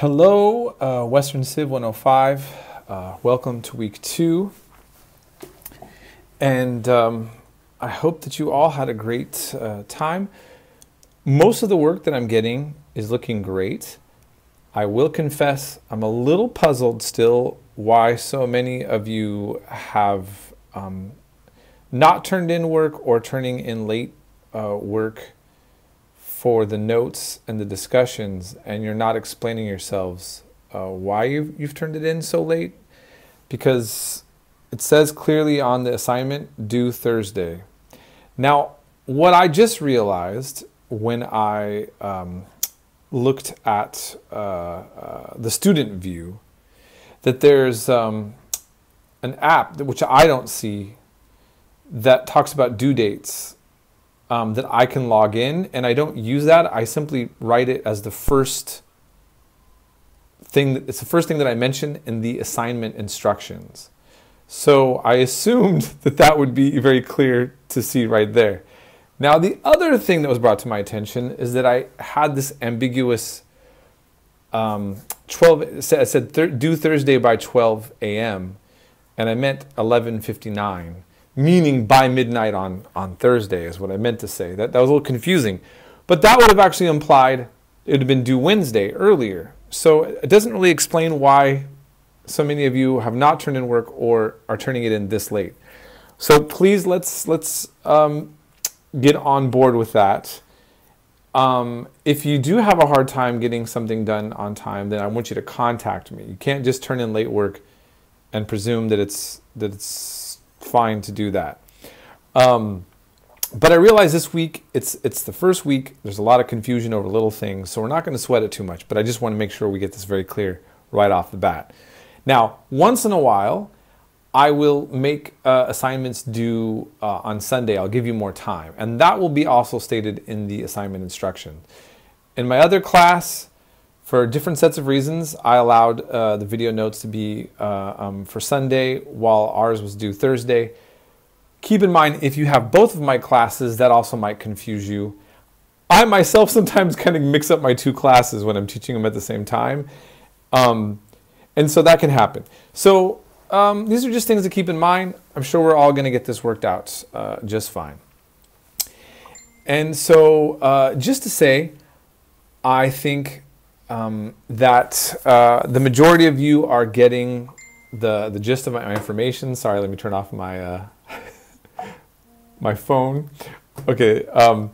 Hello, uh, Western Civ 105. Uh, welcome to week two. And um, I hope that you all had a great uh, time. Most of the work that I'm getting is looking great. I will confess, I'm a little puzzled still why so many of you have um, not turned in work or turning in late uh, work for the notes and the discussions, and you're not explaining yourselves uh, why you've, you've turned it in so late. Because it says clearly on the assignment, due Thursday. Now, what I just realized when I um, looked at uh, uh, the student view, that there's um, an app which I don't see that talks about due dates um, that I can log in, and I don't use that. I simply write it as the first thing. That, it's the first thing that I mention in the assignment instructions. So I assumed that that would be very clear to see right there. Now, the other thing that was brought to my attention is that I had this ambiguous um, 12, I said due Thursday by 12 a.m., and I meant 11.59, meaning by midnight on, on Thursday is what I meant to say. That, that was a little confusing. But that would have actually implied it would have been due Wednesday earlier. So it doesn't really explain why so many of you have not turned in work or are turning it in this late. So please let's let's um, get on board with that. Um, if you do have a hard time getting something done on time, then I want you to contact me. You can't just turn in late work and presume that it's that it's fine to do that. Um, but I realize this week it's it's the first week. There's a lot of confusion over little things, so we're not going to sweat it too much. But I just want to make sure we get this very clear right off the bat. Now, once in a while, I will make uh, assignments due uh, on Sunday. I'll give you more time. And that will be also stated in the assignment instruction. In my other class, for different sets of reasons, I allowed uh, the video notes to be uh, um, for Sunday while ours was due Thursday. Keep in mind, if you have both of my classes, that also might confuse you. I myself sometimes kind of mix up my two classes when I'm teaching them at the same time. Um, and so that can happen. So um, these are just things to keep in mind. I'm sure we're all going to get this worked out uh, just fine. And so, uh, just to say, I think um, that uh, the majority of you are getting the the gist of my, information. Sorry, let me turn off my uh, my phone. Okay. Um,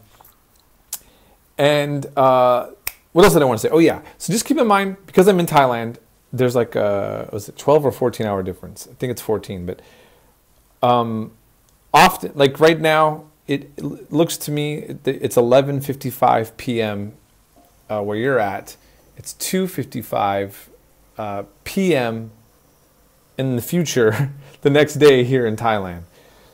and uh, what else did I want to say? Oh yeah. So just keep in mind because I'm in Thailand there's like a was it 12 or 14 hour difference i think it's 14 but um, often like right now it, it looks to me it's 11:55 p.m. Uh, where you're at it's 2:55 uh, p.m. in the future the next day here in Thailand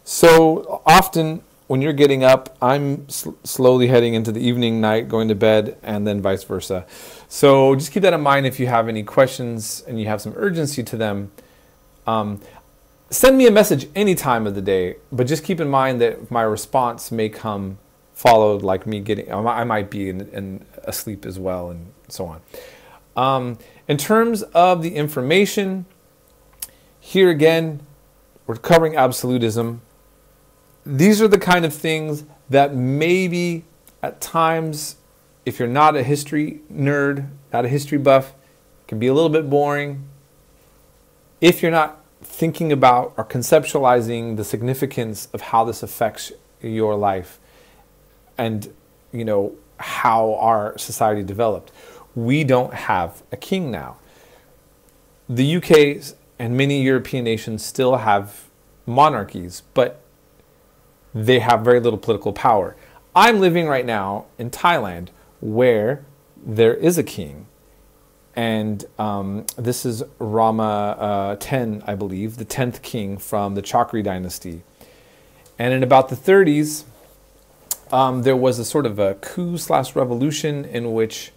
so often when you're getting up, I'm sl slowly heading into the evening, night, going to bed, and then vice versa. So just keep that in mind if you have any questions and you have some urgency to them. Um, send me a message any time of the day, but just keep in mind that my response may come followed like me getting, I might be in, in asleep as well, and so on. Um, in terms of the information, here again, we're covering absolutism these are the kind of things that maybe at times, if you're not a history nerd, not a history buff, can be a little bit boring. If you're not thinking about or conceptualizing the significance of how this affects your life and you know how our society developed. We don't have a king now. The UK and many European nations still have monarchies, but they have very little political power. I'm living right now in Thailand where there is a king. And um, this is Rama uh, 10, I believe, the 10th king from the Chakri dynasty. And in about the 30s, um, there was a sort of a coup slash revolution in which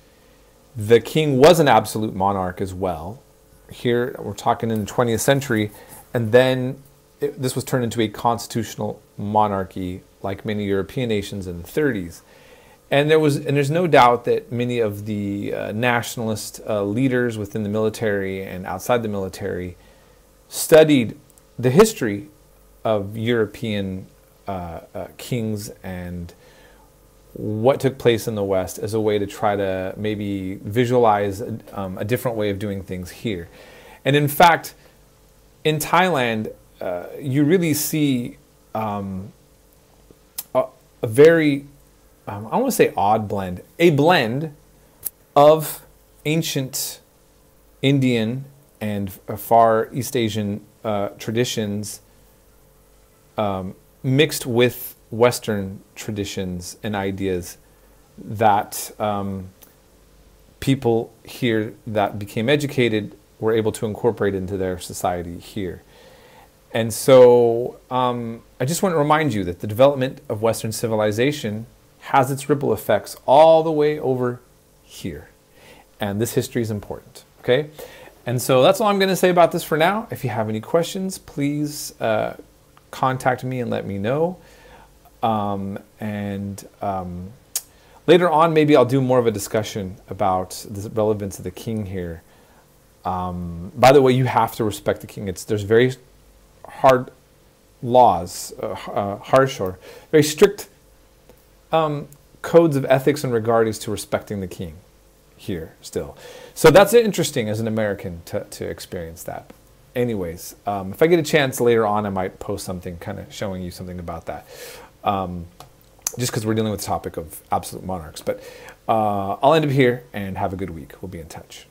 the king was an absolute monarch as well. Here we're talking in the 20th century. And then it, this was turned into a constitutional monarchy like many European nations in the 30s. and there was, and there's no doubt that many of the uh, nationalist uh, leaders within the military and outside the military studied the history of European uh, uh, kings and what took place in the West as a way to try to maybe visualize um, a different way of doing things here. And in fact, in Thailand, uh, you really see um, a, a, very, um, I want to say odd blend, a blend of ancient Indian and Far East Asian uh, traditions um, mixed with Western traditions and ideas that um, people here that became educated were able to incorporate into their society here. And so um, I just want to remind you that the development of Western civilization has its ripple effects all the way over here. And this history is important, okay? And so that's all I'm going to say about this for now. If you have any questions, please uh, contact me and let me know. Um, and um, later on, maybe I'll do more of a discussion about the relevance of the king here. Um, by the way, you have to respect the king. It's there's very hard laws, uh, uh, harsh or very strict um, codes of ethics in regards to respecting the king here still. So that's interesting as an American to, to experience that anyways, um, if I get a chance later on, I might post something kind of showing you something about that. Um, just because we're dealing with the topic of absolute monarchs. But uh, I'll end up here and have a good week. We'll be in touch.